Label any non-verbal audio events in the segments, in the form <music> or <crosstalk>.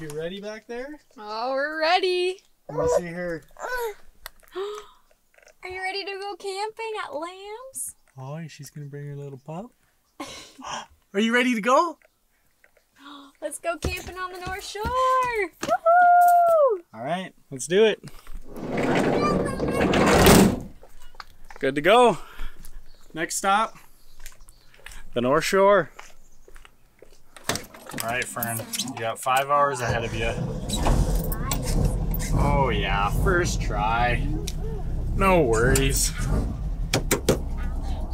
You ready back there? Oh, we're ready. Let me see her. Are you ready to go camping at Lambs? Oh, she's gonna bring her little pup. <gasps> Are you ready to go? <gasps> Let's go camping on the North Shore. Woohoo! All right, let's do it. Good to go. Next stop, the North Shore. All right, Fern, you got five hours ahead of you. Oh yeah, first try. No worries.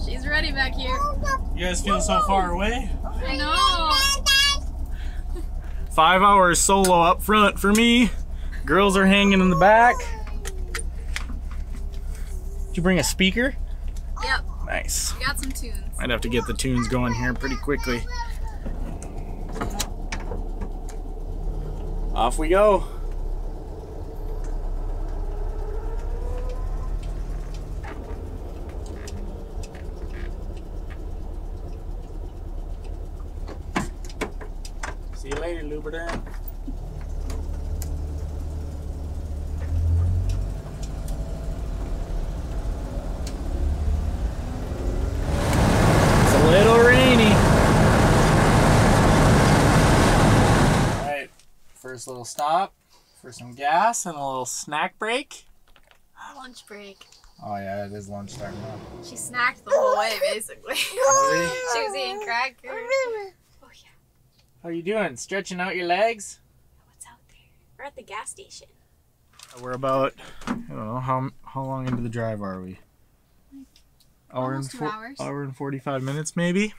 She's ready back here. You guys feel so far away? I know. Five hours solo up front for me. Girls are hanging in the back. Did you bring a speaker? Yep, Nice. we got some tunes. Might have to get the tunes going here pretty quickly. Off we go. See you later, Luberton. It's a little rainy. Alright, first little stop for some gas and a little snack break. Lunch break. Oh yeah, it is lunchtime now. She snacked the whole way, basically. <laughs> she was eating crackers. Oh yeah. How are you doing? Stretching out your legs? What's out there? We're at the gas station. We're about, I don't know, how, how long into the drive are we? Hour Almost and two hours. Hour and 45 minutes maybe.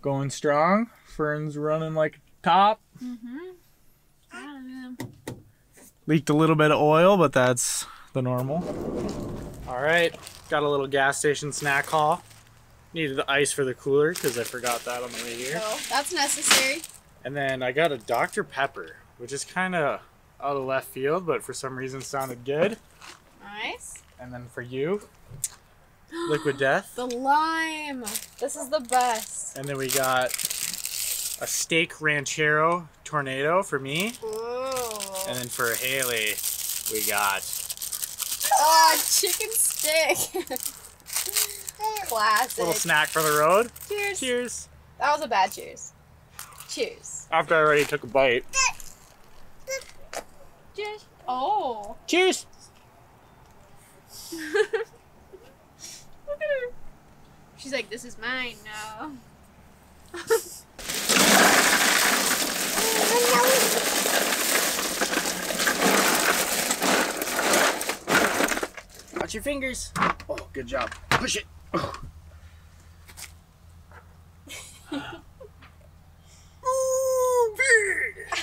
Going strong. Fern's running like top. Mm-hmm. Yeah, yeah. Leaked a little bit of oil, but that's the normal. All right, got a little gas station snack haul. Needed the ice for the cooler because I forgot that on the way here. So that's necessary. And then I got a Dr. Pepper, which is kind of out of left field, but for some reason sounded good. Nice. And then for you, Liquid <gasps> Death. The lime. This is the best. And then we got a steak ranchero tornado for me. Ooh. And then for Hailey, we got Oh, chicken stick. <laughs> Classic. little snack for the road. Cheers. Cheers. That was a bad cheers. Cheers. After I already took a bite. Cheers. Oh. Cheers. <laughs> Look at her. She's like, this is mine now. <laughs> Watch your fingers. Oh, good job. Push it. <laughs>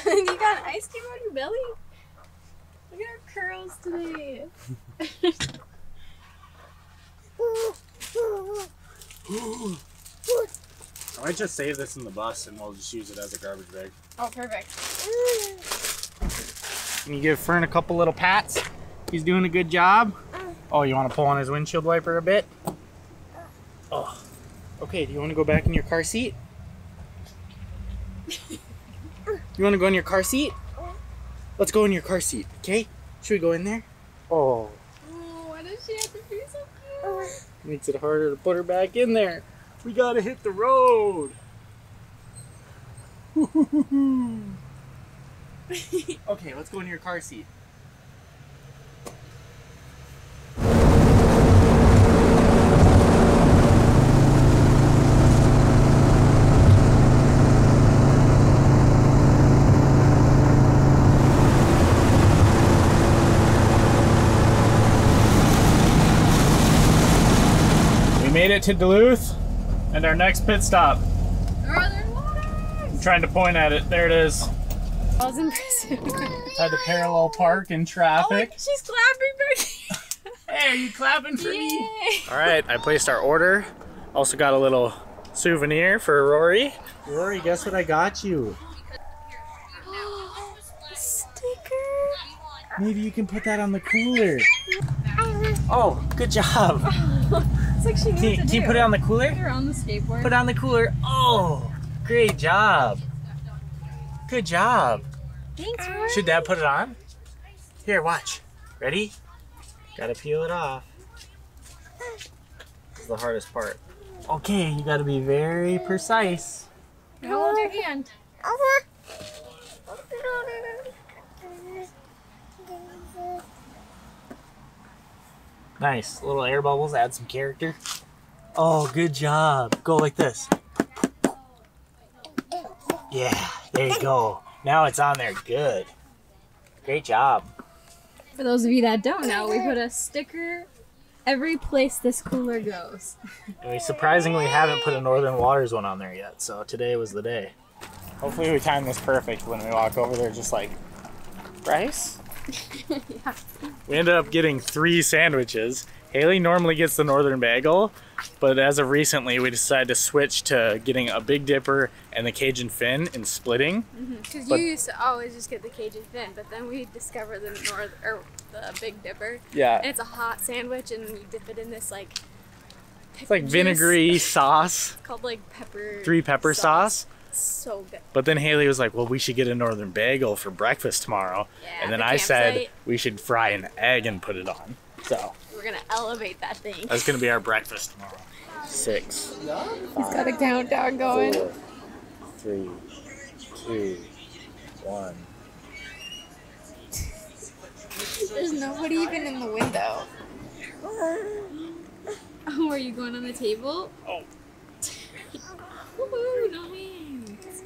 you got an ice cream on your belly? Look at her curls today. <laughs> I might just save this in the bus and we'll just use it as a garbage bag. Oh, perfect. Can you give Fern a couple little pats? He's doing a good job. Oh, you want to pull on his windshield wiper a bit? Oh. Okay, do you want to go back in your car seat? You want to go in your car seat? Let's go in your car seat, okay? Should we go in there? Oh, Oh, why does she have to be so cute? makes it harder to put her back in there. We gotta hit the road. Okay, let's go in your car seat. We made it to Duluth and our next pit stop. Northern Waters. I'm trying to point at it. There it is. That was impressive. Had to parallel park in oh, traffic. she's clapping for me. <laughs> Hey, are you clapping for me? Yay. All right, I placed our order. Also got a little souvenir for Rory. Rory, guess what I got you? Sticker. Maybe you can put that on the cooler. <laughs> Oh, good job. <laughs> It's like she knows Can you, what to can you put it on the cooler? Put her on the skateboard. Put it on the cooler. Oh, great job. Good job. Thanks, Rory. Should Dad put it on? Here, watch. Ready? Gotta peel it off. This is the hardest part. Okay, you gotta be very precise. How old's your hand? Nice. Little air bubbles, add some character. Oh, good job. Go like this. Yeah, there you go. Now it's on there. Good. Great job. For those of you that don't know, we put a sticker every place this cooler goes. And we surprisingly haven't put a Northern Waters one on there yet, so today was the day. Hopefully we time this perfect when we walk over there just like, Bryce? <laughs> yeah. We ended up getting three sandwiches. Hailey normally gets the Northern Bagel, but as of recently, we decided to switch to getting a Big Dipper and the Cajun Fin and splitting. Mm-hmm. Because But- you used to always just get the Cajun fin, but then we discovered the North or the Big Dipper, Yeah. and it's a hot sandwich, and you dip it in this like it's like juice vinegary <laughs> sauce, called like pepper. three pepper sauce. So good. But then Hailey was like, "Well, we should get a Northern Bagel for breakfast tomorrow." Yeah, and then the I said we should fry an egg and put it on. So We're gonna elevate that thing. that's gonna be our breakfast tomorrow. Six, He's got a countdown going. four, three, two, one. There's nobody even in the window. <laughs> Oh, are you going on the table? Oh. Woohoo, no wings.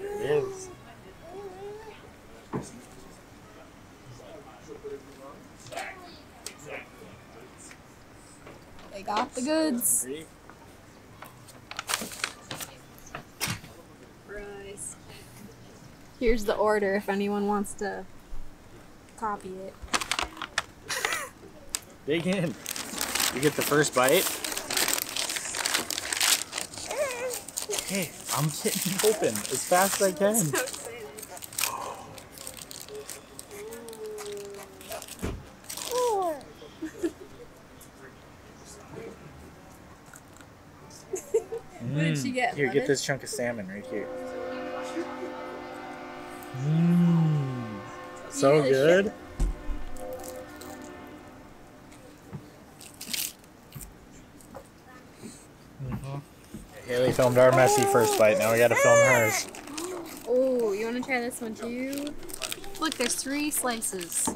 It is. Got the goods. Here's the order if anyone wants to copy it. Dig in. You get the first bite. <laughs> Hey, I'm getting open as fast as I can. Get? Here, get this chunk of salmon right here. Mmm. So Delicious. good. Mhm. Hailey filmed our messy first bite. Now we gotta film hers. Oh, you want to try this one too? Look, there's three slices.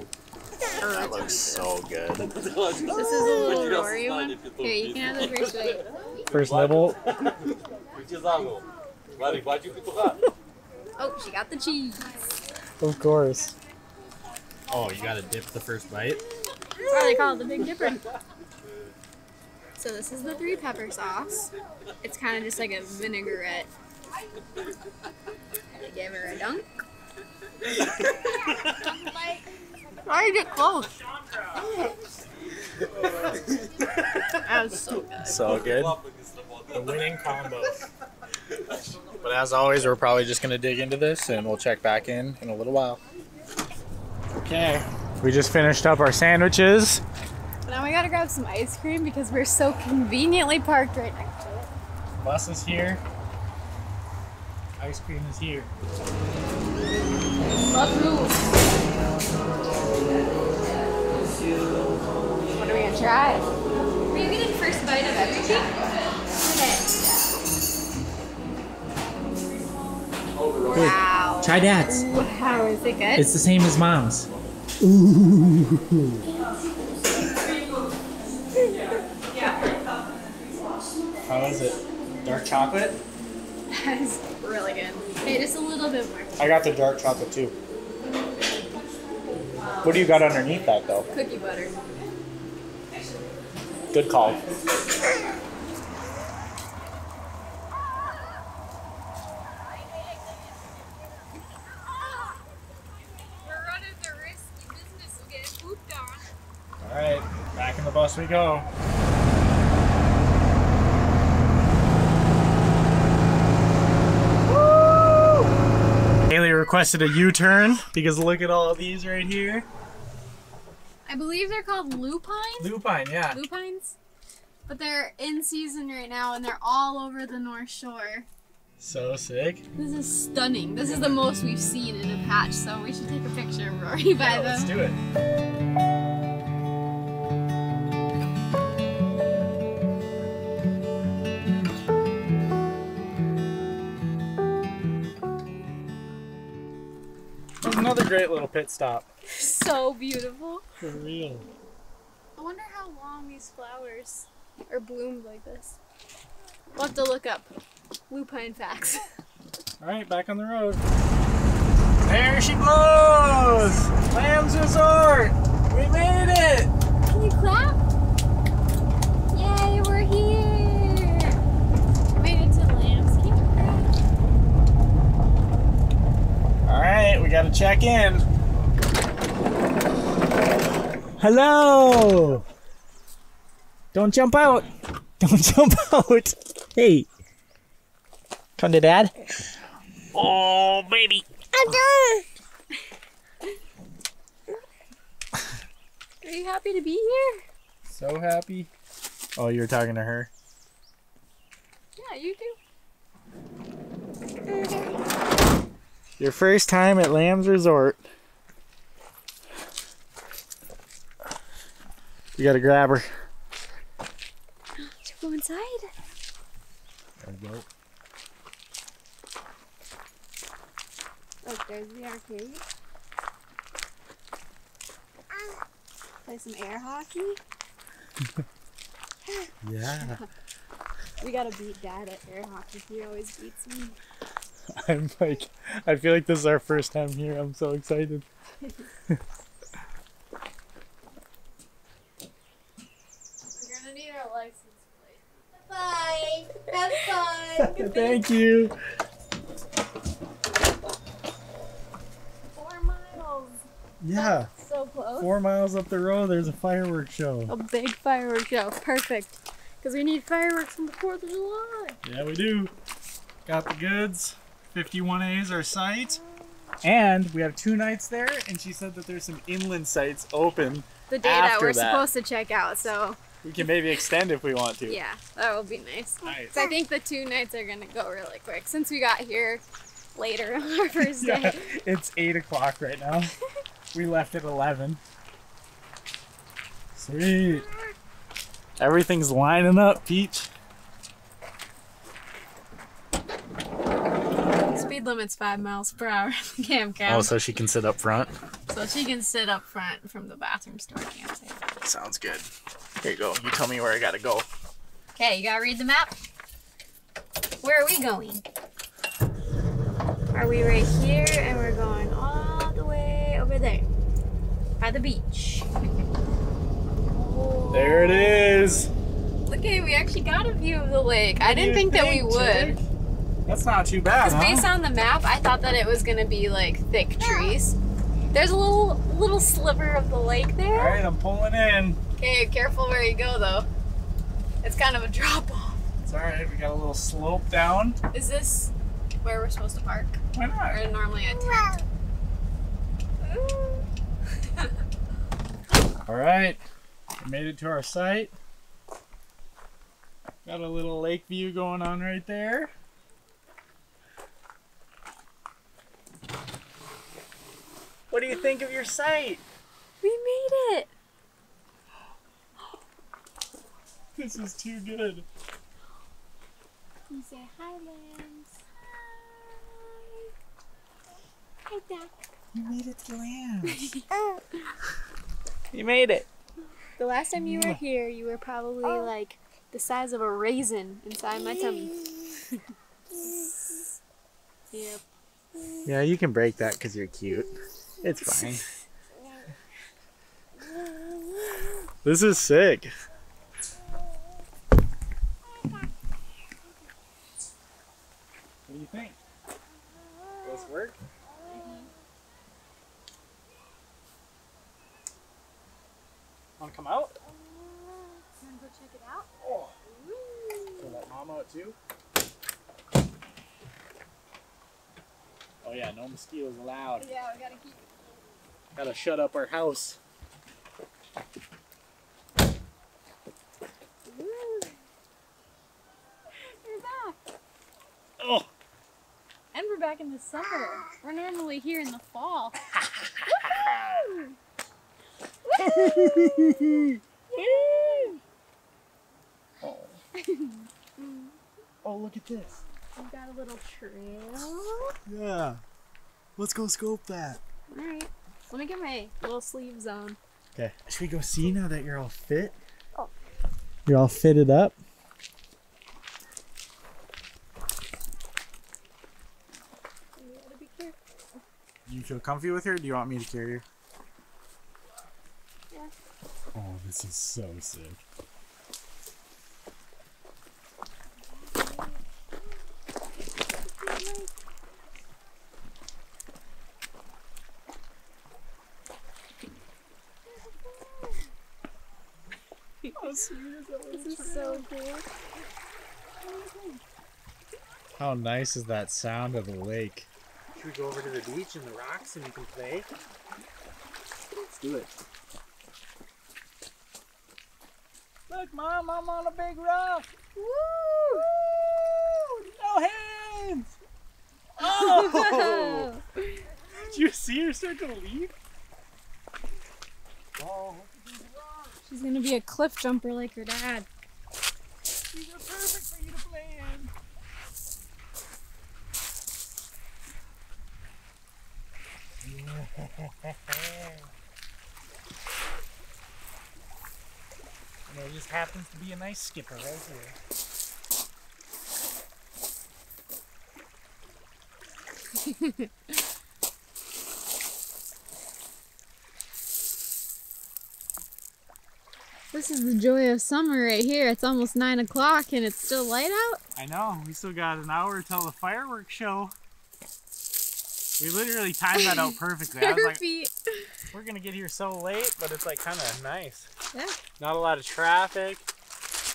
That looks so good. This is a little Rory one. Here, you can have the first bite. First nibble. <laughs> Oh, she got the cheese. Of course. Oh, you gotta dip the first bite? That's why they call it the Big Dipper. So this is the three pepper sauce. It's kind of just like a vinaigrette. You give her a dunk. Try to get close. <laughs> That was so good. So good. The winning combo. But as always, we're probably just gonna dig into this and we'll check back in in a little while. Okay. We just finished up our sandwiches. Now we gotta grab some ice cream because we're so conveniently parked right next to it. Bus is here. Ice cream is here. Let's. What are we gonna try? Are you getting first bite of everything? Okay. Wow. Try dad's. Wow, is it good? It's the same as mom's. Ooh. <laughs> How is it? Dark chocolate? That's really good. Hey, just a little bit more. I got the dark chocolate too. What do you got underneath that though? Cookie butter. Good call. We're running the risky business of getting pooped on. Alright, back in the bus we go. Hailey requested a U-turn because look at all of these right here. I believe they're called lupines. Lupine, yeah. lupines. But they're in season right now and they're all over the North Shore. So sick. This is stunning. This is the most we've seen in a patch, so we should take a picture of Rory by Yeah, the. let's do it. Great little pit stop. So beautiful. For real. I wonder how long these flowers are bloomed like this. We'll have to look up lupine facts. All right, back on the road. There she blows! Lamb's Resort! We made it! Can you clap? Yay, we're here! Made it to Lamb's Campground. All right, we got to check in. Hello! Don't jump out! <laughs> Don't jump out! Hey! Come to dad. Oh, baby! <laughs> Are you happy to be here? So happy. Oh, you were talking to her? Yeah, you do. Your first time at Lamb's Resort. You gotta grab her. Should go inside? There we go. Oh, there's the arcade. Play some air hockey. <laughs> Yeah. <laughs> We gotta beat Dad at air hockey. He always beats me. <laughs> I'm like, I feel like this is our first time here. I'm so excited. We're gonna need our license plate. Bye. Have fun. <laughs> Thank you. Four miles. Yeah. So close. Four miles up the road, there's a fireworks show. A big fireworks show. Perfect. Because we need fireworks on the 4th of July. Yeah, we do. Got the goods. 51A is our site. And we have two nights there, and she said that there's some inland sites open. The day that we're that. supposed to check out. So, We can maybe extend if we want to. yeah, that will be nice. Nice. 'Cause I think the two nights are going to go really quick since we got here later on our <laughs> first day. It's 8 o'clock right now. <laughs> we left at 11. Sweet. Everything's lining up, Peach. Limit's five miles per hour in the campground. Oh, so she can sit up front. so she can sit up front from the bathroom store campsite. Sounds good. Here you go. You tell me where I gotta go. Okay, you gotta read the map. Where are we going? Are we right here and we're going all the way over there? By the beach. <laughs> There it is. Look at we actually got a view of the lake. I didn't think that we would. That's not too bad, Because huh? based on the map, I thought that it was gonna be like thick trees. There's a little little sliver of the lake there. All right, I'm pulling in. Okay, careful where you go though. It's kind of a drop off. It's all right. We got a little slope down. Is this where we're supposed to park? Why not? Or normally a tent? <laughs> All right. We made it to our site. Got a little lake view going on right there. What do you think of your site? We made it! This is too good. You say hi, Lambs. Hi. Hi, Duck. You made it to Lambs. <laughs> <laughs> you made it. The last time you were here, you were probably oh. like the size of a raisin inside my tummy. <laughs> yep. Yeah, you can break that because you're cute. It's <laughs> fine. this is sick. What do you think? Does this work? Mm-hmm. Want to come out? Wanna go check it out? Oh. Can let mom out too? Oh yeah, no mosquitoes allowed. Yeah, we gotta keep Gotta shut up our house. You're back. Oh, And we're back in the summer. We're normally here in the fall. <laughs> Oh, look at this. We've got a little trail. Yeah. Let's go scope that. Alright. Let me get my little sleeves on. Okay. Should we go see now that you're all fit? Oh. You're all fitted up? You gotta be careful. You feel comfy with her? Do you want me to carry her? Yeah. Oh, this is so sick. This is so cool. How nice is that sound of the lake? Should we go over to the beach and the rocks and you can play? Let's do it. Look, Mom, I'm on a big rock. Woo! No hands! <laughs> Oh! Did you see her start to leave? Oh, She's gonna be a cliff jumper like her dad. these are perfect for you to play in. And <laughs> there just happens to be a nice skipper right here. <laughs> This is the joy of summer right here. It's almost nine o'clock and it's still light out. I know, we still got an hour till the fireworks show. We literally timed that out perfectly. I was like, we're gonna get here so late, but it's like kind of nice. Yeah. Not a lot of traffic.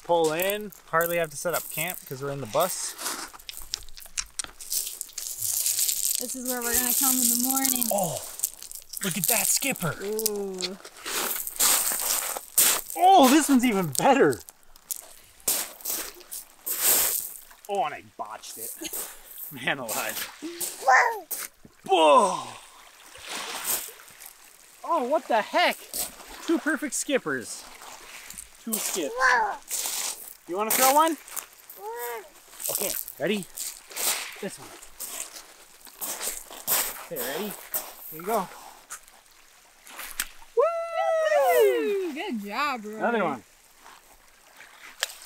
Pull in, hardly have to set up camp because we're in the bus. This is where we're gonna come in the morning. Oh, look at that skipper. Ooh. Oh, this one's even better. Oh, and I botched it. <laughs> Man alive. Whoa! Oh, what the heck? Two perfect skippers. Two skips. You want to throw one? Okay, ready? This one. Okay, ready? Here you go. Woo! Good job, bro. Another one.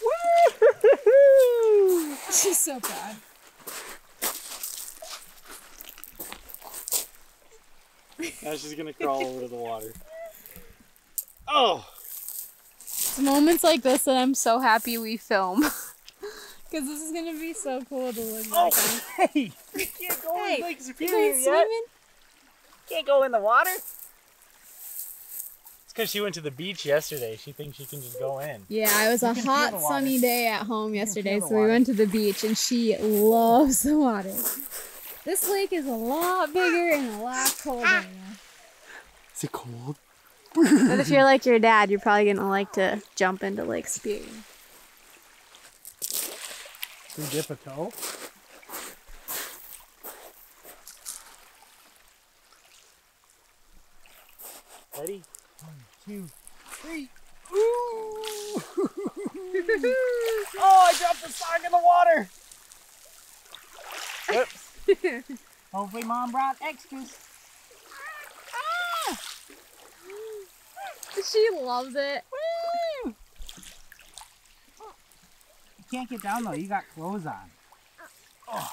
Woo! <laughs> She's so proud. Now <laughs> she's gonna crawl over to the water. Oh! It's moments like this that I'm so happy we film. <laughs> Because this is gonna be so cool to look Oh! back on. <laughs> Hey! You can't go Hey, in Lake You Superior yet. swimming? Can't go in the water. It's because she went to the beach yesterday. She thinks she can just go in. Yeah, it was a hot sunny day at home yesterday, so we went to the beach and she loves the water. This lake is a lot bigger and a lot colder. now. Is it cold? But if you're like your dad, you're probably gonna like to jump into Lake Superior. Can we dip a toe? Ready? One, two, three. Ooh! <laughs> <laughs> oh, I dropped the sock in the water. Whoops. Hopefully, mom brought extras. Ah! She loves it. Woo! You can't get down though. You got clothes on. Oh.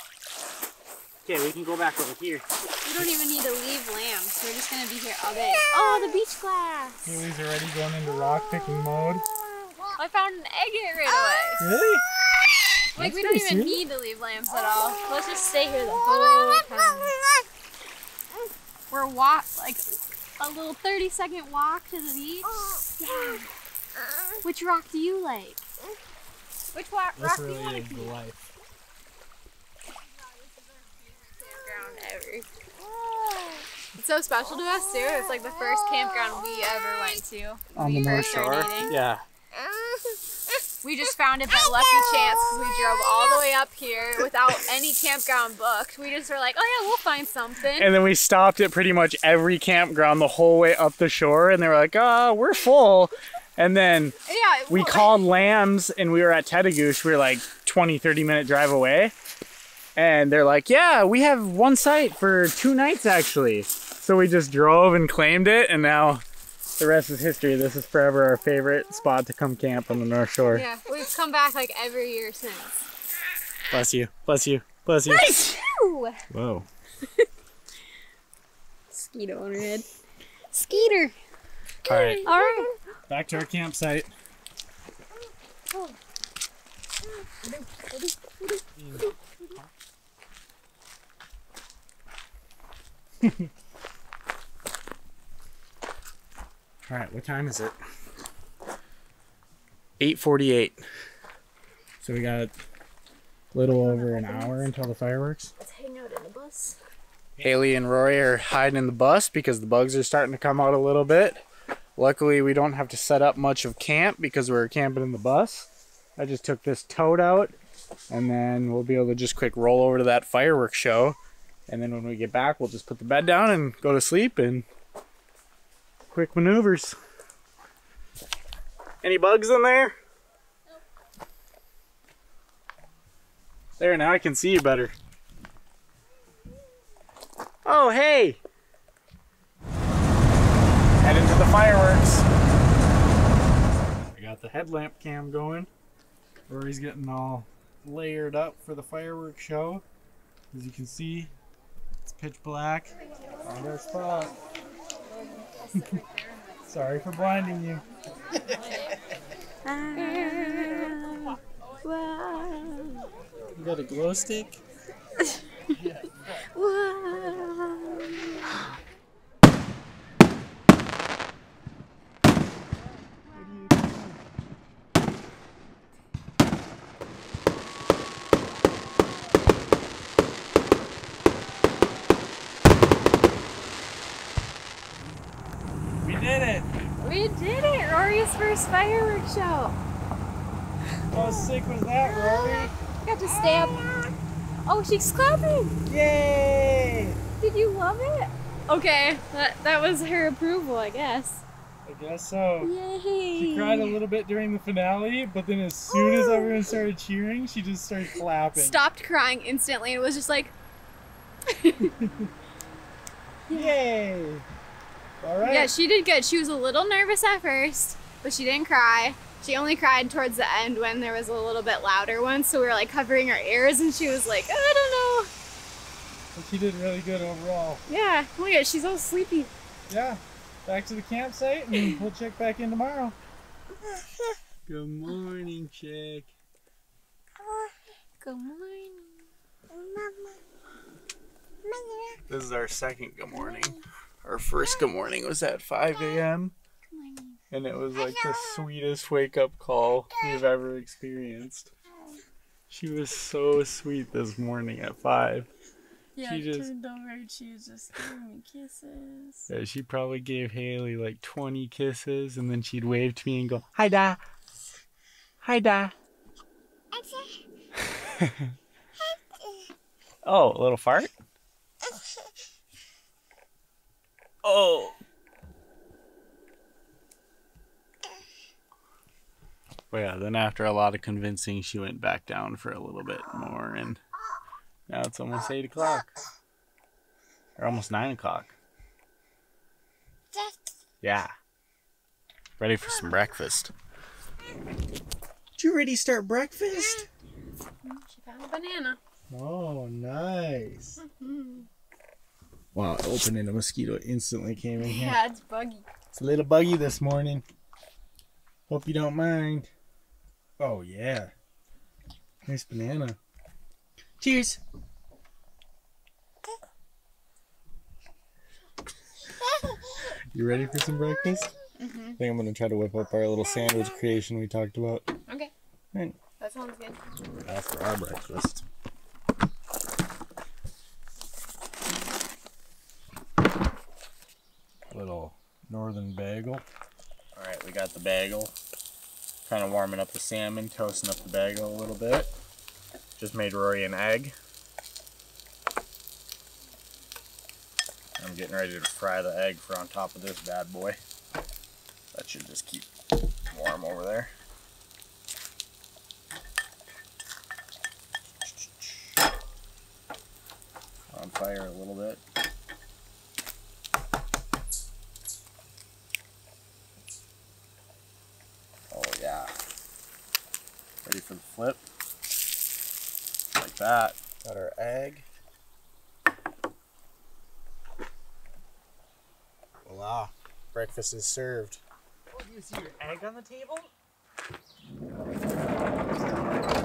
Okay, we can go back over here. We don't even need to leave lambs. We're just gonna be here all day. Oh, the beach glass. Hailey's already going into rock picking mode. I found an egg here right away. Really? Like That's we don't even soon. need to leave Lambs at all. Let's just stay here the whole time. We're walk like a little 30 second walk to the beach. Yeah. Which rock do you like? Which wa- rock This do you really want is to the keep? life. Campground ever. It's so special to us too. It's like the first campground we ever went to. On we first started dating. Yeah. We just found it by lucky chance because we drove all the way up here <laughs> without any campground booked. We just were like, oh yeah, we'll find something. And then we stopped at pretty much every campground the whole way up the shore, and they were like, "Oh, we're full." And then yeah, we well, called Lambs, and we were at Tettegouche. We were like 20, 30 minute drive away, and they're like, "Yeah, we have one site for two nights actually." So we just drove and claimed it, and now the rest is history. This is forever our favorite spot to come camp on the North Shore. Yeah, we've come back like every year since. Bless you, bless you, bless you. Ooh, Whoa. <laughs> mosquito on her head. Skeeter. All right, All right. back to our campsite. <laughs> All right, what time is it? 8:48. So we got a little over an hour until the fireworks. Let's hang out in the bus. Hailey and Rory are hiding in the bus because the bugs are starting to come out a little bit. Luckily, we don't have to set up much of camp because we're camping in the bus. I just took this tote out, and then we'll be able to just quick roll over to that fireworks show. And then when we get back, we'll just put the bed down and go to sleep and quick maneuvers. Any bugs in there? There, now I can see you better. Oh, hey! Heading to the fireworks. I got the headlamp cam going. Rory's getting all layered up for the fireworks show. As you can see, it's pitch black. Our spot. Sorry for blinding you. <laughs> You got a glow stick? <laughs> We did it! We did it! Rory's first fireworks show. How sick was that, Rory? Got to stay up. Oh, she's clapping. Yay! Did you love it? Okay, that that was her approval, I guess. I guess so. Yay! She cried a little bit during the finale, but then as soon as oh. everyone started cheering, she just started clapping. Stopped crying instantly and was just like, <laughs> Yay! All right. yeah, she did good. She was a little nervous at first, but she didn't cry. She only cried towards the end when there was a little bit louder one, so we were like covering her ears, and she was like, I don't know. But she did really good overall. Yeah, oh look at she's all sleepy. Yeah. Back to the campsite, and we'll check back in tomorrow. Good morning, chick. Good morning. This is our second good morning. Our first good morning was at 5 a.m. And it was like the sweetest wake up call we've ever experienced. She was so sweet this morning at 5. Yeah, She I just- turned over and she was just giving me kisses. Yeah, she probably gave Hailey like 20 kisses and then she'd wave to me and go, Hi, Da. Hi, Da. <laughs> oh, a little fart? <laughs> Oh. Well, yeah, then after a lot of convincing, she went back down for a little bit more, and now it's almost 8 o'clock. Or almost 9 o'clock. Yeah. Ready for some breakfast. Did you already start breakfast? She found a banana. Oh, nice. <laughs> Wow, opening a mosquito instantly came in here. Yeah, it's buggy. It's a little buggy this morning. Hope you don't mind. Oh, yeah. Nice banana. Cheers. You ready for some breakfast? Mhm. I think I'm gonna try to whip up our little sandwich creation we talked about. Okay. Right. That sounds good. After our breakfast. Little northern bagel. Alright, we got the bagel. Kind of warming up the salmon, toasting up the bagel a little bit. Just made Rory an egg. I'm getting ready to fry the egg for on top of this bad boy. That should just keep warm over there. On fire a little bit. Oh yeah. Ready for the flip. Like that. Got our egg. Voila. Breakfast is served. Oh, do you see your egg on the table?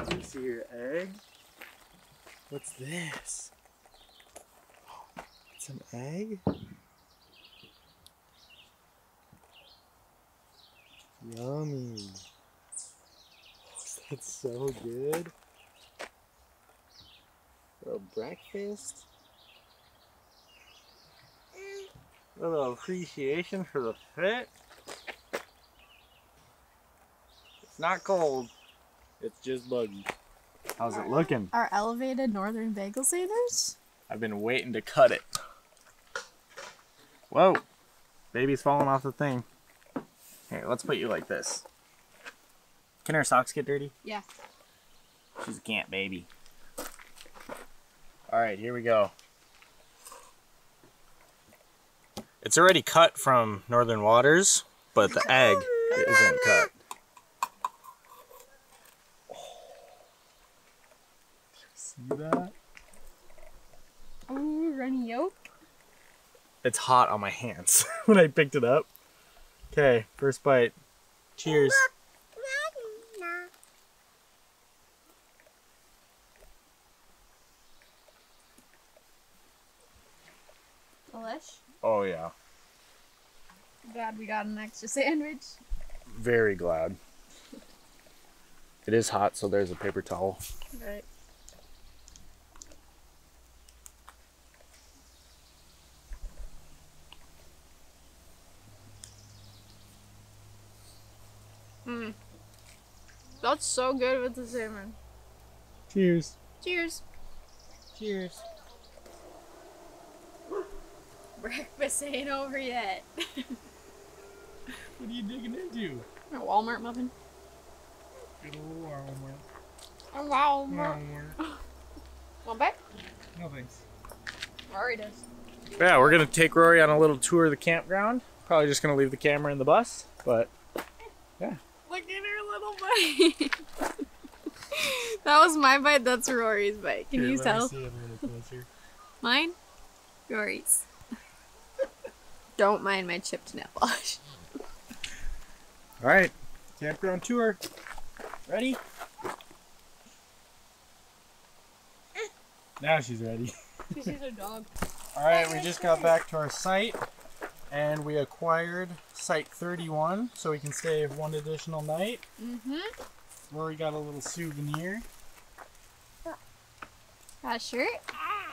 Do you see your egg? What's this? It's an egg? Yummy. <laughs> That's so good. For breakfast. A little appreciation for the fit. It's not cold. It's just buggy. How's it looking? Our elevated northern bagel sailors? I've been waiting to cut it. Whoa! Baby's falling off the thing. Here, let's put you like this. Can her socks get dirty? Yeah. She's a camp baby. Alright, here we go. It's already cut from Northern Waters, but the egg isn't cut. See that? Ooh, runny yolk. It's hot on my hands <laughs> when I picked it up. Okay, first bite. Cheers. Oh yeah. Glad we got an extra sandwich. Very glad. It is hot, so there's a paper towel. Right. Mmm. That's so good with the salmon. Cheers. Cheers. Cheers. Breakfast <laughs> ain't over yet. What are you digging into? A Walmart muffin. Good old Walmart. A Walmart. <laughs> Want back? No thanks. Rory does. Yeah, we're gonna take Rory on a little tour of the campground. Probably just gonna leave the camera in the bus, but yeah. Look at her little bite. <laughs> that was my bite. That's Rory's bite. Can you tell? Mine? Rory's. Don't mind my chipped nail polish. All right, campground tour. Ready? Now she's ready. She sees a dog. <laughs> All right, we just got back to our site and we acquired site 31 so we can stay one additional night. Mm-hmm. Rory got a little souvenir. Got a shirt?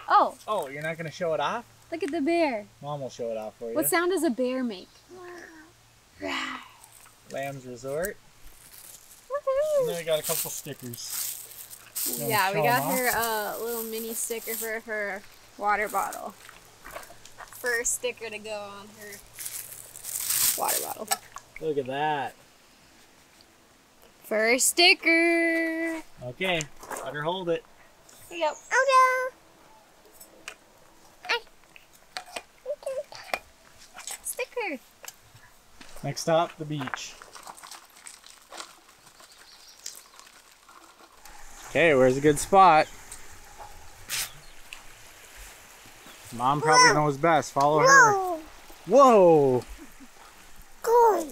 Oh, Oh, you're not gonna show it off? Look at the bear. Mom will show it off for you. What sound does a bear make? Lamb's Resort. And then we got a couple stickers. Yeah, we got off? her a little mini sticker for her water bottle. First sticker to go on her water bottle. Look at that. First sticker. Okay, let her hold it. Here you go. Oh Sticker. Next stop, the beach. Okay, where's a good spot? Mom probably knows best. Follow her. Whoa! Go!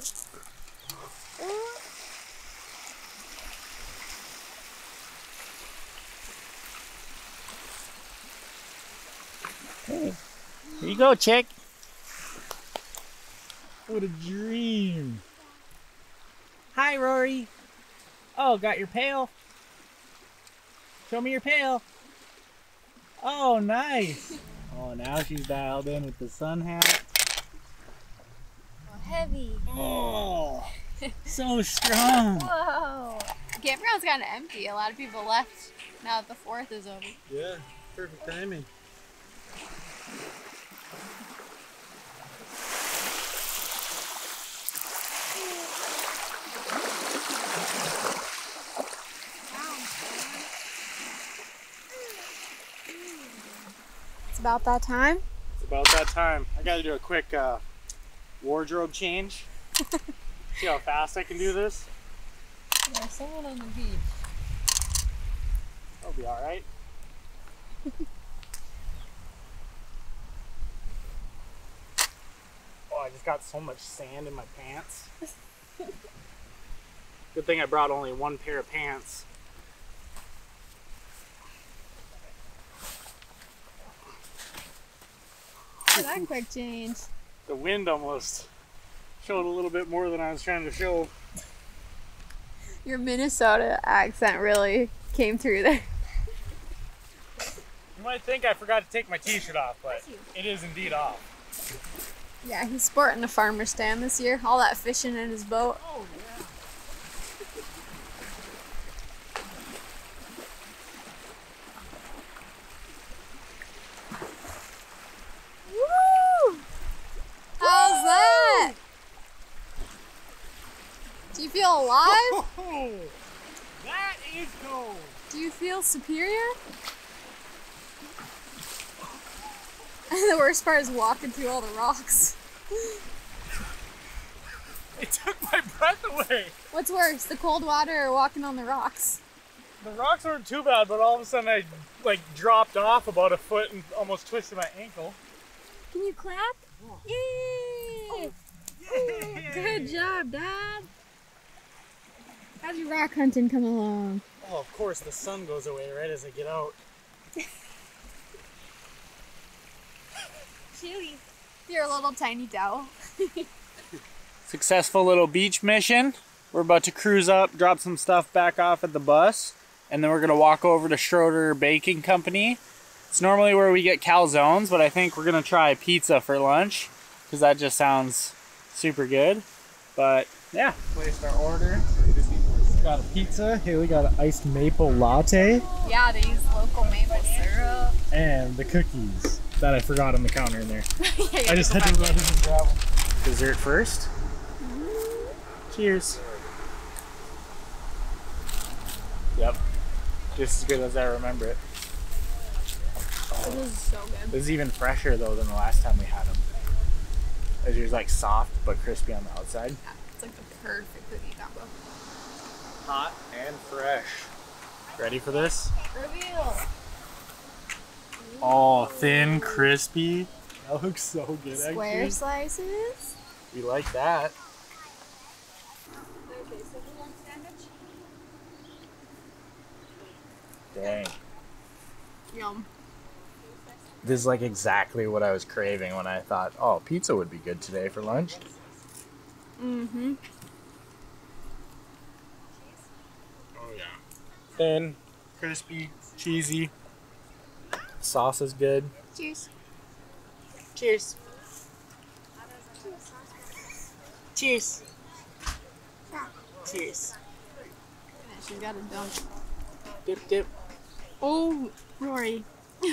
Here you go, chick. What a dream. Hi, Rory. Oh, got your pail. Show me your pail. Oh, nice. <laughs> Oh, now she's dialed in with the sun hat. Oh, heavy. Oh, so <laughs> strong. Whoa. Campground's kind of empty. A lot of people left now that the fourth is over. Yeah, perfect timing. It's about that time. It's about that time. I gotta do a quick uh, wardrobe change. <laughs> See how fast I can do this? There's someone on the beach. I'll be alright. <laughs> oh, I just got so much sand in my pants. Good thing I brought only one pair of pants. That quick change. The wind almost showed a little bit more than I was trying to show. Your Minnesota accent really came through there. You might think I forgot to take my t-shirt off, but it is indeed off. Yeah, he's sporting a farmer stand this year. All that fishing in his boat. Oh yeah. Woo! How's that? Do you feel alive? Oh, that is cold. Feel superior? <laughs> the worst part is walking through all the rocks. <laughs> It took my breath away. What's worse, the cold water or walking on the rocks? The rocks weren't too bad, but all of a sudden I like dropped off about a foot and almost twisted my ankle. Can you clap? Oh. Yay! Oh, good job, Dad. How's your rock hunting come along? Oh, of course, the sun goes away right as I get out. Chewy. You're a little tiny dough. <laughs> Successful little beach mission. We're about to cruise up, drop some stuff back off at the bus, and then we're gonna walk over to Schroeder Baking Company. It's normally where we get calzones, but I think we're gonna try pizza for lunch because that just sounds super good. But yeah, placed our order. Got a pizza. Here we got an iced maple latte Yeah, they use local maple syrup. and the cookies that I forgot on the counter in there. <laughs> yeah, I just had to run and grab them. Dessert first. Cheers. Yep. Just as good as I remember it. This is so good. This is even fresher though than the last time we had them. It's just like soft but crispy on the outside. Yeah, it's like the perfect cookie combo. Hot and fresh. Ready for this? Reveal. Oh, thin, crispy. That looks so good. Square actually. slices. We like that. Dang. Yum. This is like exactly what I was craving when I thought, oh, pizza would be good today for lunch. Mm-hmm. Oh yeah. Thin, crispy, cheesy. Sauce is good. Cheers. Cheers. Cheers. Cheers. She's got a dunk. Dip dip. Oh, Rory. <laughs> that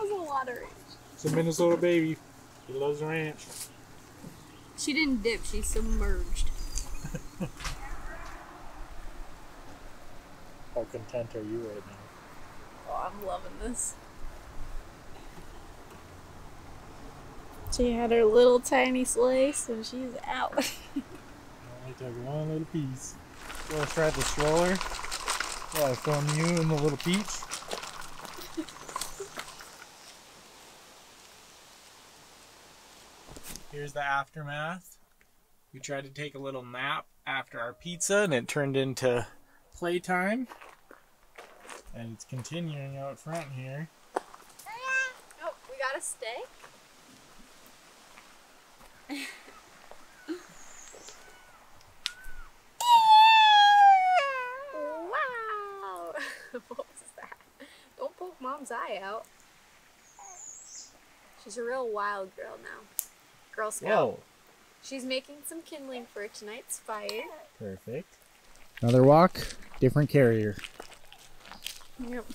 was a lot of ranch. It's a Minnesota baby. He loves ranch. She didn't dip, she submerged. How content are you right now? Oh, I'm loving this. She had her little tiny slice and she's out. I only took one little piece. You want to try the stroller? While I film you and the little peach. Here's the aftermath. We tried to take a little nap after our pizza and it turned into playtime. And it's continuing out front here. Oh, we got a steak? wow! <laughs> what was that? Don't poke mom's eye out. She's a real wild girl now. Girl Scout. Whoa. She's making some kindling for tonight's fire. Perfect. Another walk, different carrier. Yep.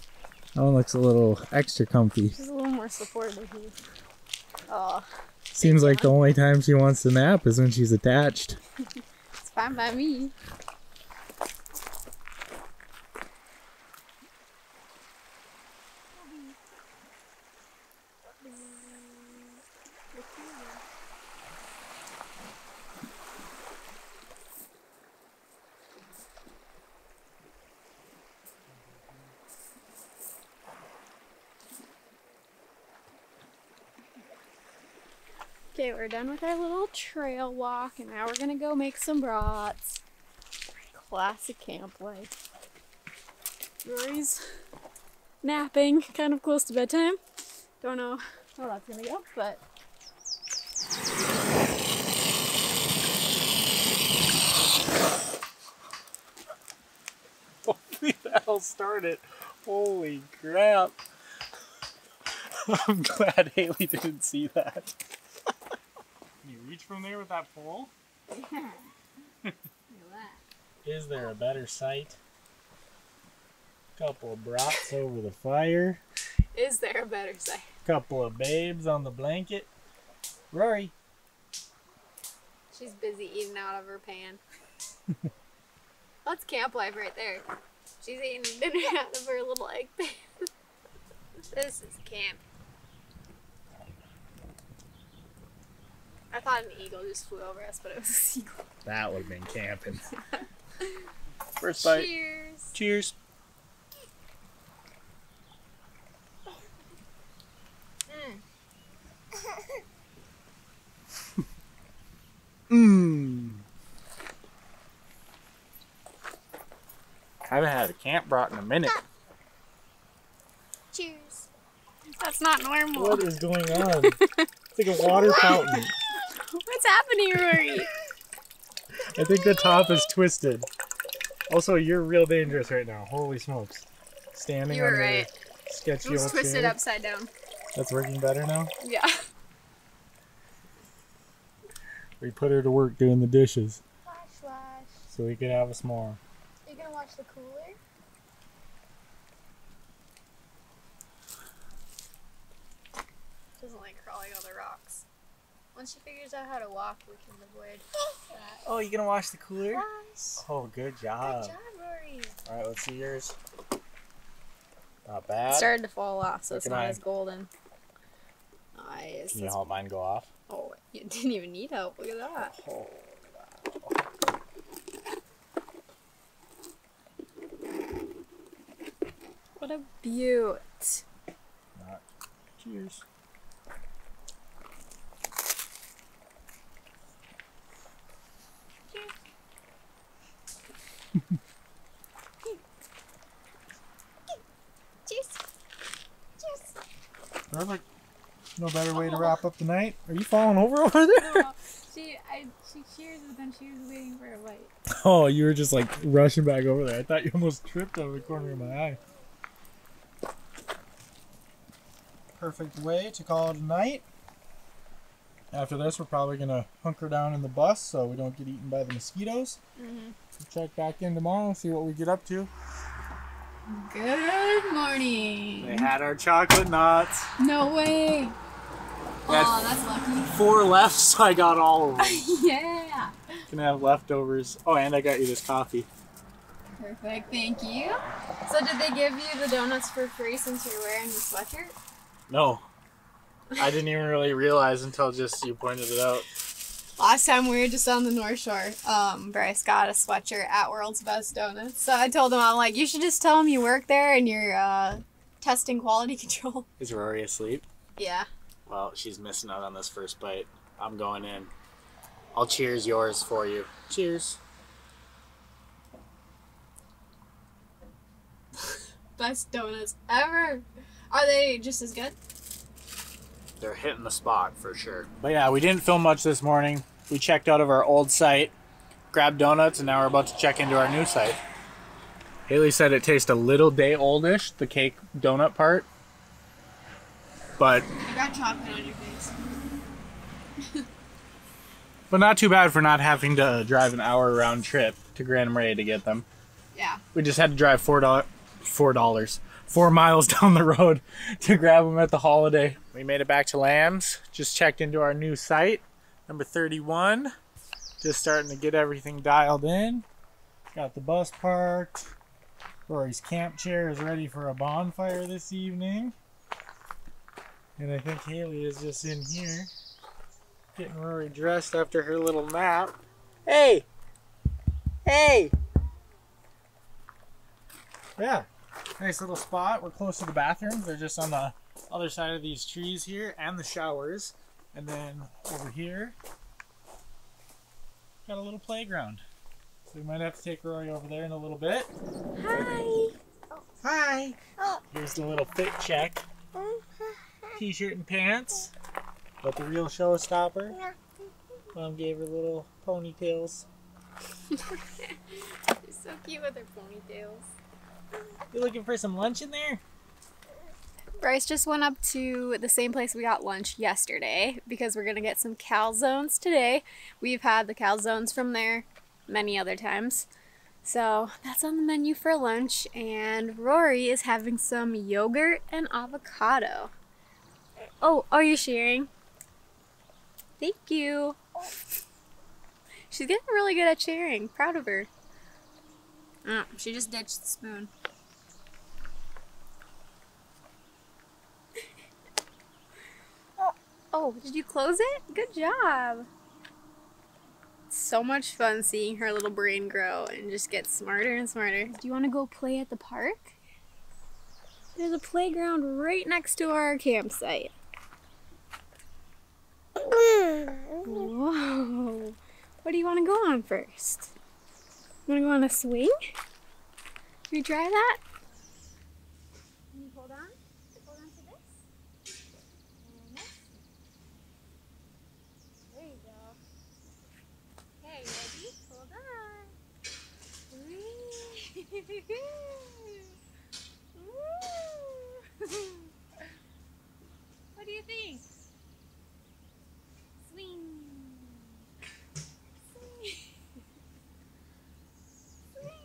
That one looks a little extra comfy. She's a little more supportive. Oh, Seems like the only time she wants to nap is when she's attached. <laughs> it's fine by me. Okay, we're done with our little trail walk, and now we're gonna go make some brats. Classic camp life. Rory's napping, kind of close to bedtime. Don't know how that's gonna go, but <laughs> Hopefully that'll start it. Holy crap. <laughs> I'm glad Hailey didn't see that. Can you reach from there with that pole? <laughs> Is there a better sight? Couple of brats over the fire. is there a better sight? Couple of babes on the blanket. Rory. She's busy eating out of her pan. <laughs> That's camp life right there. She's eating dinner <laughs> out of her little egg pan. this is camp. I thought an eagle just flew over us, but it was a seagull. That would have been camping. <laughs> First bite. Cheers. Cheers. Mmm. I haven't had a camp brought in a minute. Cheers. That's not normal. What is going on? <laughs> It's like a water fountain. What's happening, Rory? I think the top is twisted. Also, you're real dangerous right now. Holy smokes. Standing You were on your right. sketchy It was old twisted chair. upside down. That's working better now? Yeah. We put her to work doing the dishes Flash, flash. so we could have a s'more. Are you gonna watch the cooler? Doesn't like crawling on the rocks. Once she figures out how to walk, we can avoid that. Oh, you gonna wash the cooler? Flash. Oh, good job. Good job, Rory. All right, let's see yours. Not bad. It started to fall off, so Look it's not mine. as golden. Nice. Can you help mine go off? Oh, you <laughs> didn't even need help. Look at that. Oh, What a beaut. not. Cheers. Cheers. Cheers. Perfect. No better way to oh. wrap up the night. Are you falling over <laughs> over there? she, I, she cheers, but then she was waiting for a bite. Oh, you were just like rushing back over there. I thought you almost tripped over the corner of my eye. Perfect way to call it a night. After this, we're probably gonna hunker down in the bus so we don't get eaten by the mosquitoes. Mm-hmm. Check back in tomorrow, and see what we get up to. Good morning. We had our chocolate nuts. No way. Oh, that's lucky. Four left, so I got all of them. <laughs> yeah. Gonna have leftovers. Oh, and I got you this coffee. Perfect. Thank you. So, did they give you the donuts for free since you're wearing the sweatshirt? No, I didn't even really realize until just you pointed it out. Last time we were just on the North Shore, um, Bryce got a sweatshirt at World's Best Donuts. So I told him, I'm like, you should just tell him you work there and you're uh, testing quality <laughs> control. Is Rory asleep? Yeah. Well, she's missing out on this first bite. I'm going in. I'll cheers yours for you. Cheers. Best donuts ever. Are they just as good? They're hitting the spot for sure. But yeah, we didn't film much this morning. We checked out of our old site, grabbed donuts, and now we're about to check into our new site. Hailey said it tastes a little day oldish, the cake donut part. but I got chocolate on your face. <laughs> but not too bad for not having to drive an hour round trip to Grand Marais to get them. Yeah. We just had to drive four dollars, four dollars, four miles <laughs> down the road to grab them at the holiday. We made it back to Lambs. Just checked into our new site, number 31. Just starting to get everything dialed in. Got the bus parked. Rory's camp chair is ready for a bonfire this evening. And I think Hailey is just in here getting Rory dressed after her little nap. Hey! Hey! Yeah, nice little spot. We're close to the bathrooms. They're just on the other side of these trees here and the showers. And then over here, got a little playground. So we might have to take Rory over there in a little bit. Hi. Hi! Oh. Here's the little fit check. Uh-huh. T-shirt and pants. But the real showstopper, Mom gave her little ponytails. <laughs> So cute with their ponytails. You looking for some lunch in there? Bryce just went up to the same place we got lunch yesterday because we're gonna get some calzones today. We've had the calzones from there many other times. So that's on the menu for lunch, and Rory is having some yogurt and avocado. Oh, are you sharing? Thank you. She's getting really good at sharing. Proud of her. Oh, she just ditched the spoon. Oh, oh, did you close it? Good job. So much fun seeing her little brain grow and just get smarter and smarter. Do you want to go play at the park? There's a playground right next to our campsite. Mm. Whoa. What do you want to go on first? Want to go on a swing? Can we try that? Can you hold on? Hold on to this. And this. There you go. Okay, ready? Hold on. Whee! Woo! what do you think? Swing. Swing. Swing.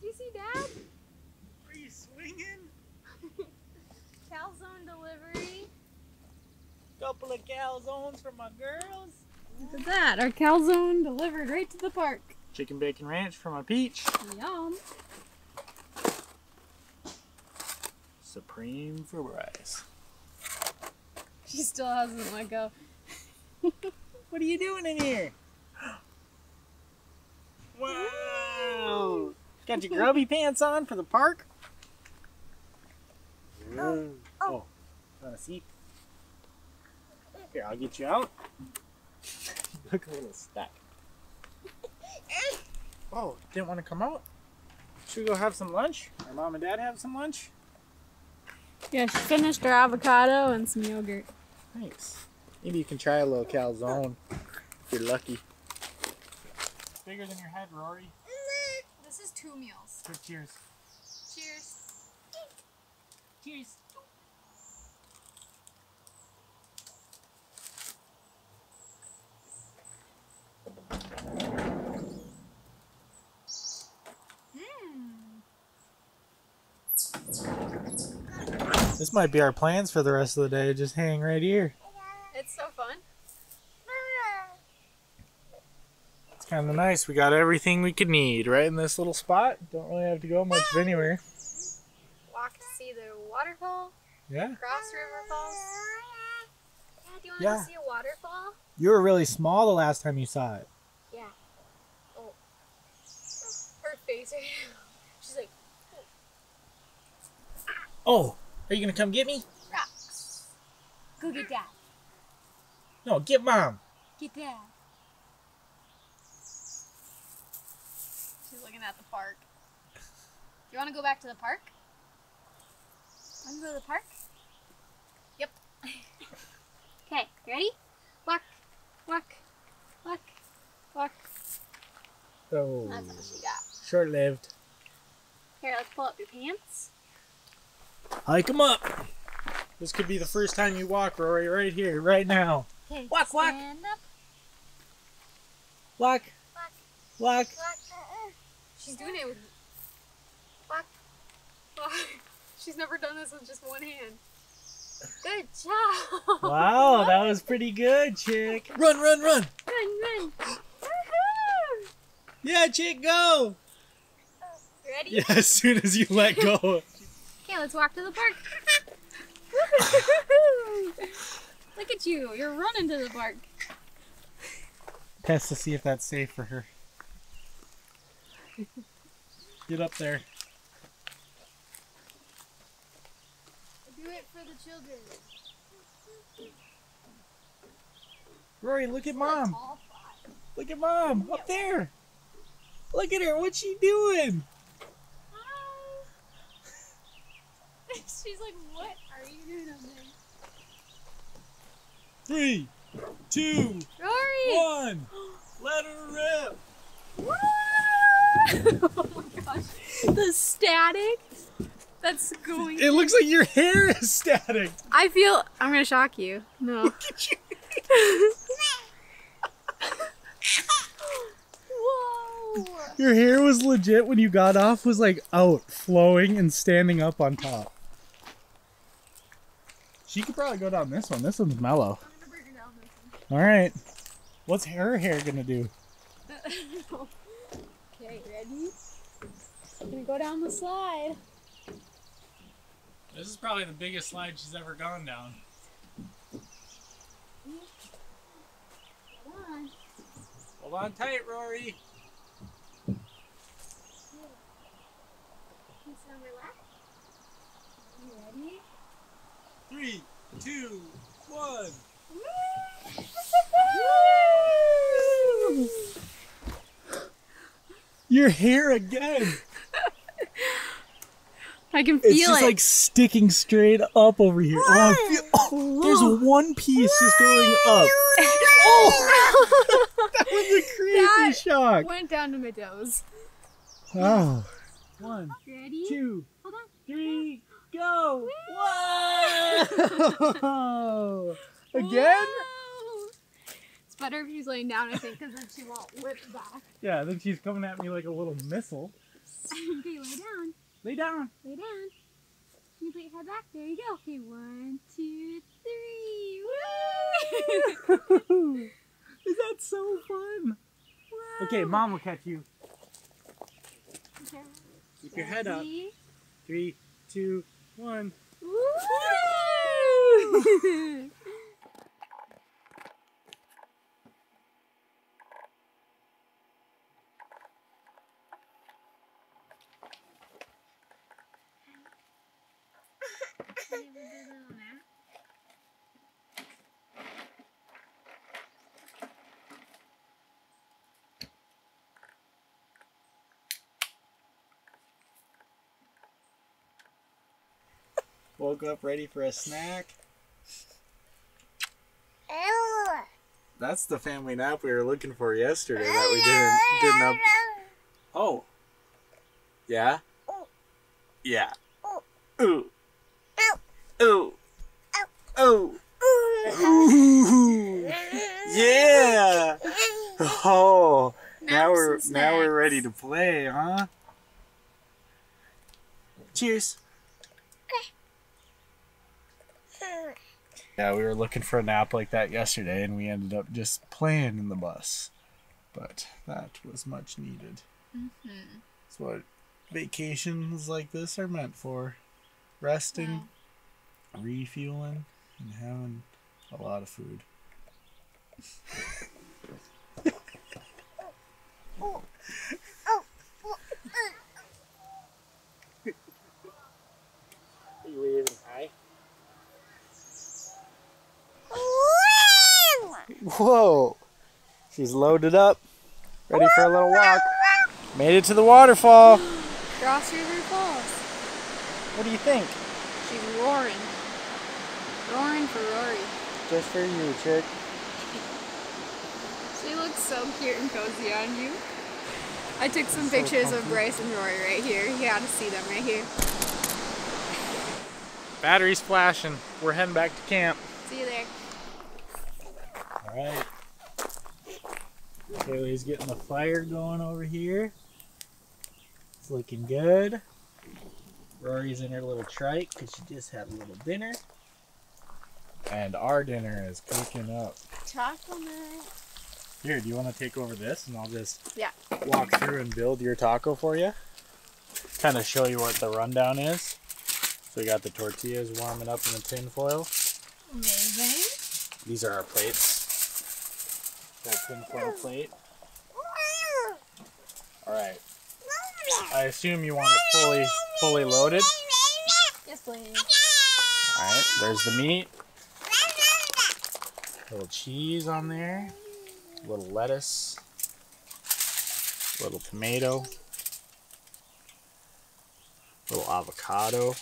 Do you see Dad? Are you swinging? Calzone delivery. Couple of calzones for my girls. Look at that. Our calzone delivered right to the park. Chicken bacon ranch for my peach. Yum. Supreme for Bryce. She still hasn't let go. <laughs> What are you doing in here? <gasps> Wow! Got your <laughs> grubby pants on for the park? Mm. Oh, oh. Want to see? Here, I'll get you out. <laughs> Look a little stuck. <laughs> Oh, didn't want to come out? Should we go have some lunch? Our mom and dad have some lunch? Yeah, she finished her avocado and some yogurt. Thanks. Maybe you can try a little calzone if you're lucky. Bigger than your head, Rory. This is two meals. So cheers. Cheers. Cheers. This might be our plans for the rest of the day. Just hang right here. It's so fun. It's kind of nice. We got everything we could need right in this little spot. Don't really have to go much of anywhere. Walk to see the waterfall, Yeah. Cross River Falls. Dad, do you want Yeah. to see a waterfall? You were really small the last time you saw it. Yeah. Oh. Her face. <laughs> She's like, Oh, are you gonna come get me? rocks. Go get dad. No, get mom. Get dad. She's looking at the park. Do you want to go back to the park? Want to go to the park? Yep. <laughs> okay, ready? Walk, walk, walk, walk. Oh. That's all she got. Short lived. Here, let's pull up your pants. Hike them up. This could be the first time you walk, Rory, right here, right now. Okay. Walk, walk. up. Walk. Walk. She's doing it with. Walk. Walk. <laughs> She's never done this with just one hand. Good job. Wow, <laughs> that was pretty good, chick. Run, run, run. Run, run. Woohoo! Yeah, chick, go. Ready? Yeah, as soon as you let go. <laughs> Okay, let's walk to the park. <laughs> Look at you. You're running to the park. Test to see if that's safe for her. Get up there. Do it for the children. Rory, look at mom. Look at mom up there. Look at her. What's she doing? Hi. <laughs> She's like, what are you doing up there? Three, two, Rory! one. Let her rip. <laughs> oh my gosh. The static that's going. It looks like your hair is static. I feel. I'm gonna shock you. No. <laughs> Whoa! Your hair was legit when you got off was like out, flowing and standing up on top. She could probably go down this one. This one's mellow. I'm gonna bring her down this All right. What's her hair gonna do? okay, ready? I'm Gonna go down the slide. This is probably the biggest slide she's ever gone down. Come on. Hold on tight, Rory. Can you sit on my lap? You ready? Three, two, one. Your hair again. I can feel it. It's just it. like sticking straight up over here. Oh, I feel, oh, there's one piece just going up. <laughs> Oh, <laughs> that was a crazy That shock. Went down to my toes. Oh. One, Ready? two, Hold on. three, go. Whoa. Again? Whoa. It's better if she's laying down, I think, because then she won't whip back. Yeah, then she's coming at me like a little missile. okay, lay down. Lay down. Lay down. Can you put your head back? There you go. Okay, one, two, three. Woo! <laughs> Is that so fun? Whoa. Okay, mom will catch you. Okay. Keep your head up. Three, two, one. Woo! <laughs> Woke up ready for a snack. That's the family nap we were looking for yesterday that we didn't didn't up. Oh. Yeah. Yeah. Ooh. Ooh. Ooh. Ooh. Yeah. Oh. Now we're now we're ready to play, huh? Cheers. Yeah, we were looking for a nap like that yesterday, and we ended up just playing in the bus. But that was much needed. Mm-hmm. That's what vacations like this are meant for resting, refueling, and having a lot of food. Are <laughs> you waving hi? Whoa! She's loaded up, ready for a little walk. Made it to the waterfall. Cross River Falls. What do you think? She's roaring. Roaring for Rory. Just for you, chick. She looks so cute and cozy on you. I took some pictures of Bryce and Rory right here. You gotta see them right here. Battery's flashing. We're heading back to camp. See you there. All right. Hailey's getting the fire going over here. It's looking good. Rory's in her little trike because she just had a little dinner. And our dinner is cooking up. Taco night. Here, do you want to take over this and I'll just Yeah. walk through and build your taco for you? Kind of show you what the rundown is. So we got the tortillas warming up in the tin foil. Amazing. These are our plates. That tin foil plate. All right. I assume you want it fully fully loaded. Yes, please. All right. There's the meat. Little cheese on there. Little lettuce. Little tomato. Little avocado.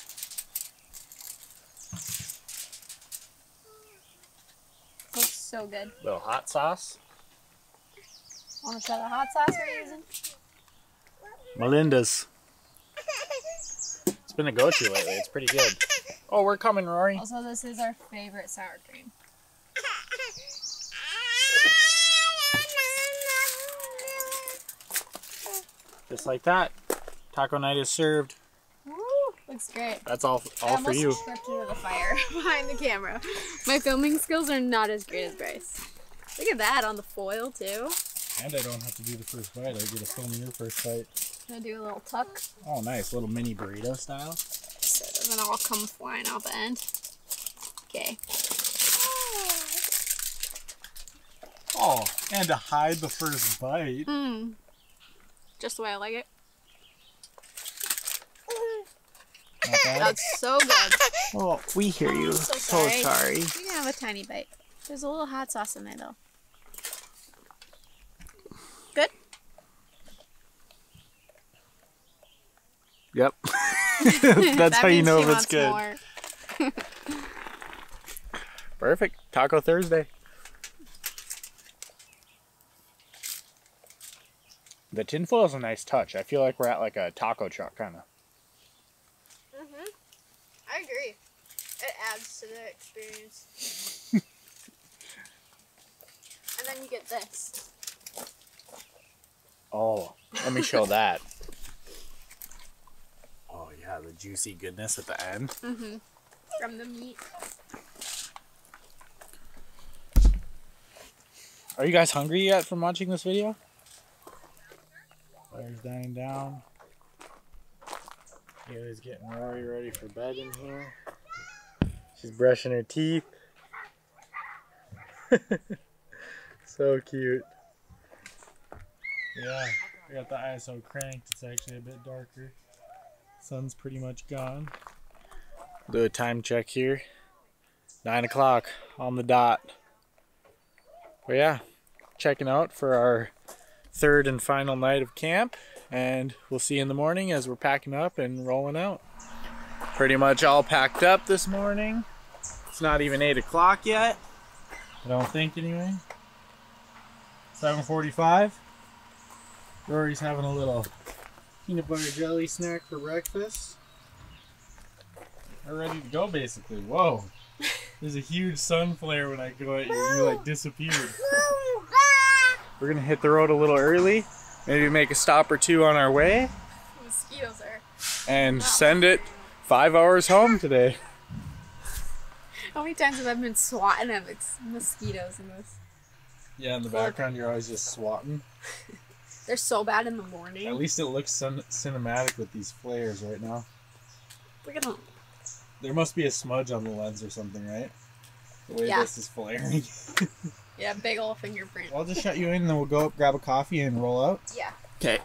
Looks so good. Little hot sauce. Want to try the hot sauce we're using? Melinda's. It's been a go-to lately. It's pretty good. Oh, we're coming, Rory. Also, this is our favorite sour cream. Just like that. Taco night is served. Woo! Looks great. That's all I all for almost you. tripped into the fire <laughs> behind the camera. My filming skills are not as great as Bryce. Look at that on the foil too. And I don't have to do the first bite. I get to film your first bite. Gonna do a little tuck Oh, nice. Little mini burrito style. so it doesn't all come flying out the end. Okay. Oh, and to hide the first bite. Mmm. Just the way I like it. Not bad. That's so good. <laughs> Oh, we hear you. so So sorry. sorry. You can have a tiny bite. There's a little hot sauce in there though. Good? Yep. <laughs> <laughs> That's how you know if it's good. Perfect. Taco Thursday. The tinfoil is a nice touch. I feel like we're at like a taco truck kind of. Mm-hmm. I agree. It adds to the experience. <laughs> and then you get this. Oh, let me show <laughs> that. Oh yeah, the juicy goodness at the end. Mm-hmm. From the meat. Are you guys hungry yet from watching this video? Fire's dying down. Hailey's getting Rory ready for bed in here. She's brushing her teeth. <laughs> so cute. Yeah, I got the ISO cranked. It's actually a bit darker. Sun's pretty much gone. Do a time check here. Nine o'clock on the dot. But yeah, checking out for our third and final night of camp. And we'll see you in the morning as we're packing up and rolling out. Pretty much all packed up this morning. It's not even 8 o'clock yet. I don't think anyway. 7.45. Rory's having a little peanut butter jelly snack for breakfast. We're ready to go basically. Whoa. There's a huge sun flare when I go at you. And you like disappeared. We're gonna hit the road a little early, maybe make a stop or two on our way, Mosquitoes are. and send it five hours home today. <laughs> How many times have I been swatting at mosquitoes in this? Yeah, in the background, you're always just swatting. <laughs> They're so bad in the morning. At least it looks cin- cinematic with these flares right now. Look at them. There must be a smudge on the lens or something, right? The way Yeah. this is flaring. <laughs> Yeah, big old fingerprint. I'll just shut you in, and then we'll go up, grab a coffee, and roll out. Yeah. Okay.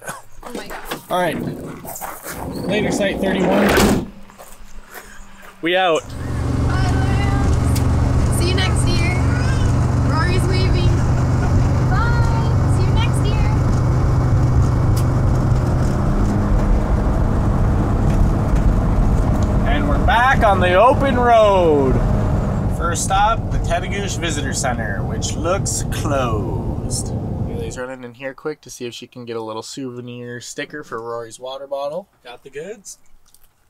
Oh my god. All right. Later, site 31. We out. Bye, lambs. See you next year. Rory's leaving. Bye. See you next year. And we're back on the open road. First stop, the Tettegouche Visitor Center, which looks closed. Hailey Hailey's running in here quick to see if she can get a little souvenir sticker for Rory's water bottle. Got the goods.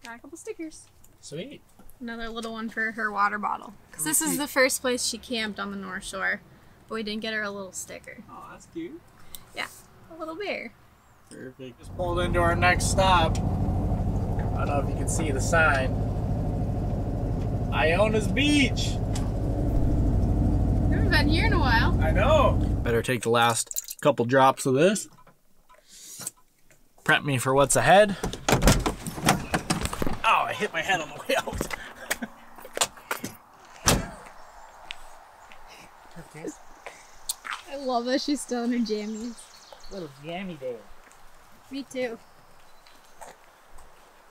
Got a couple stickers. Sweet. Another little one for her water bottle. Because this is the first place she camped on the North Shore. But we didn't get her a little sticker. Oh, that's cute. Yeah, a little bear. Perfect. Just pulled into our next stop. I don't know if you can see the sign. Iona's Beach. We haven't been here in a while. I know. Better take the last couple drops of this. Prep me for what's ahead. Oh, I hit my head on the way out. I love that she's still in her jammies. Little jammy day. Me too.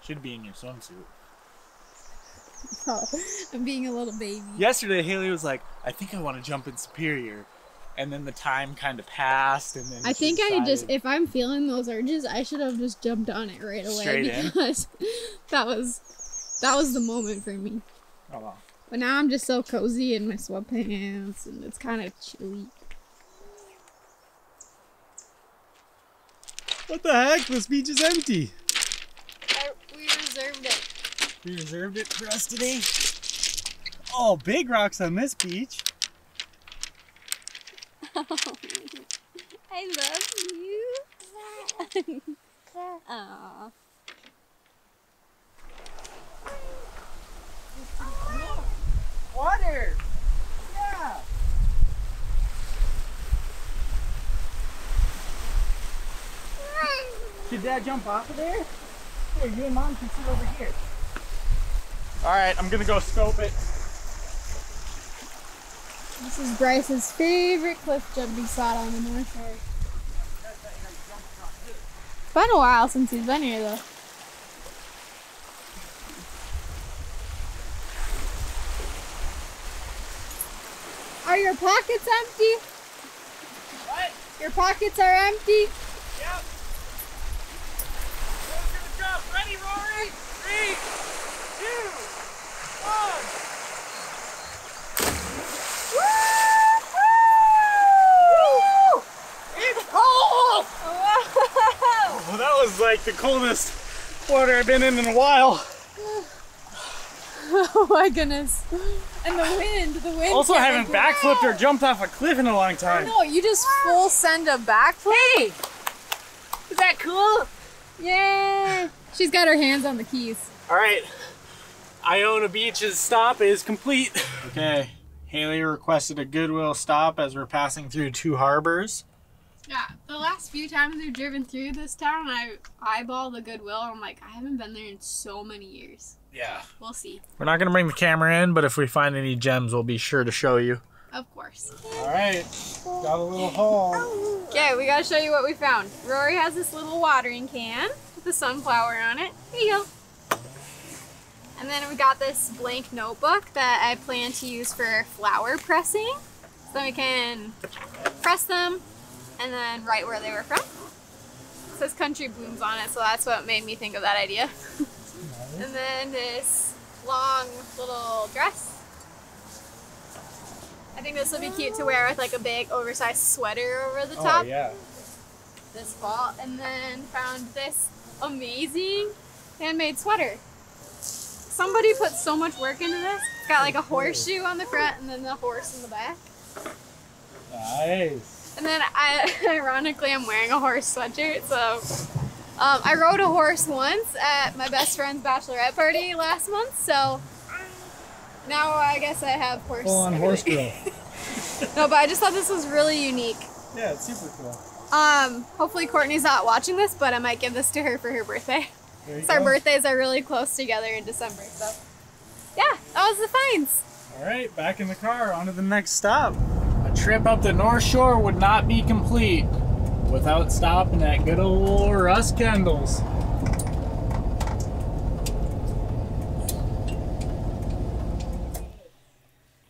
Should be in your swimsuit. Oh, <laughs> I'm being a little baby. Yesterday, Hailey was like, I think I want to jump in Superior. And then the time kind of passed, and then I she think I just, if I'm feeling those urges, I should have just jumped on it right away Straight in? because <laughs> that was that was the moment for me. Oh, wow. But now I'm just so cozy in my sweatpants, and it's kind of chilly. What the heck? This beach is empty. We reserved it. We reserved it for us today. Oh, big rocks on this beach. <laughs> I love you. <laughs> Aww. Water! Yeah! Should Dad jump off of there? Here, you and Mom can sit over here. Alright, I'm gonna go scope it. This is Bryce's favorite cliff jumping spot on the North Shore. It's been a while since he's been here though. Are your pockets empty? What? Your pockets are empty? Yep. Go to the jump. Ready, Rory? Three, two, one. Woo! It's cold! Oh, that was Oh, <laughs> like the coldest water I've been in in a while. <laughs> Oh my goodness. And the wind, the wind. Also, kept haven't like- backflipped or jumped off a cliff in a long time. No, you just full send a backflip. Hey! Is that cool? Yay! She's got her hands on the keys. All right. Iona Beach's stop is complete. Okay. Hailey requested a Goodwill stop as we're passing through two harbors. Yeah, the last few times we've driven through this town, I eyeball the Goodwill. I'm like, I haven't been there in so many years. Yeah. We'll see. We're not going to bring the camera in, but if we find any gems, we'll be sure to show you. Of course. All right. Got a little haul. Okay, we gotta show you what we found. Rory has this little watering can with a sunflower on it. Here you go. And then we got this blank notebook that I plan to use for flower pressing. So we can press them and then write where they were from. It says country blooms on it, so that's what made me think of that idea. <laughs> and then this long little dress. I think this will be cute to wear with like a big oversized sweater over the oh, top Oh, yeah. this fall and then found this amazing handmade sweater. Somebody put so much work into this. It's got like a horseshoe on the front and then the horse in the back. Nice. And then I <laughs> ironically I'm wearing a horse sweatshirt, so um, I rode a horse once at my best friend's bachelorette party last month, so now I guess I have horse. Full on horse <laughs> girl. No, but I just thought this was really unique. Yeah, it's super cool. Um, hopefully Courtney's not watching this, but I might give this to her for her birthday. <laughs> So our go. birthdays are really close together in December, so yeah, that was the finds. All right, back in the car. On to the next stop. A trip up the North Shore would not be complete without stopping at good old Russ Kendall's.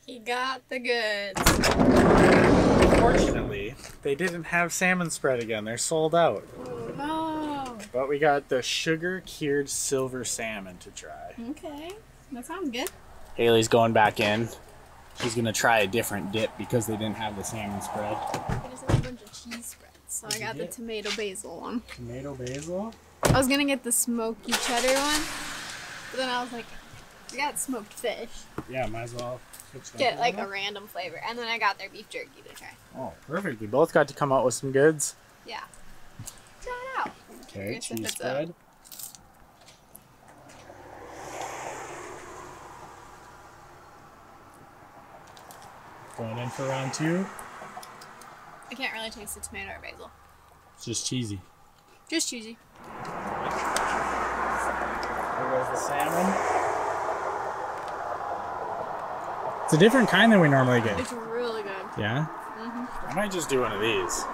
He got the goods. Unfortunately, they didn't have salmon spread again. They're sold out. But we got the sugar cured silver salmon to try. okay. That sounds good. Hailey's going back in. She's gonna try a different dip because they didn't have the salmon spread. I just have a bunch of cheese spreads. So I What'd you got the tomato basil one. Tomato basil. I was gonna get the smoky cheddar one, but then I was like, I got smoked fish. Yeah, might as well switch that Get up like little. a random flavor, and then I got their beef jerky to try. Oh, perfect. We both got to come out with some goods. Yeah. Try it out. Okay, Guess if cheese it's a- spread. Going in for round two. I can't really taste the tomato or basil. It's just cheesy. Just cheesy. There goes the salmon. It's a different kind than we normally get. It's really good. Yeah? Mhm. I might just do one of these.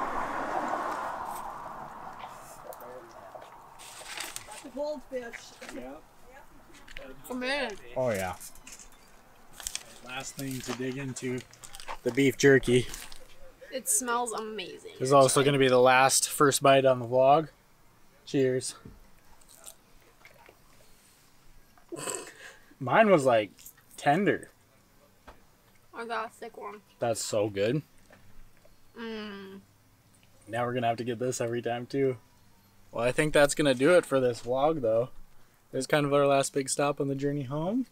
Committed. Oh, yeah. Last thing to dig into the beef jerky. It smells amazing. This is also going to be the last first bite on the vlog. Cheers. Mine was like tender. I got a thick one. That's so good. Mmm. Now we're gonna have to get this every time too. Well, I think that's gonna do it for this vlog, though. It's kind of our last big stop on the journey home,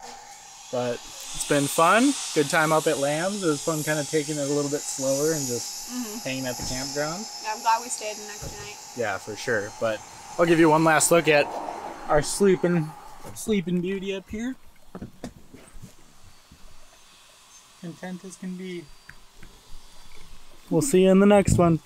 but it's been fun. Good time up at Lambs. It was fun, kind of taking it a little bit slower and just mm-hmm. hanging at the campground. Yeah, I'm glad we stayed an extra night. Yeah, for sure. But I'll give you one last look at our sleeping, sleeping beauty up here. Content as can be. We'll see you in the next one.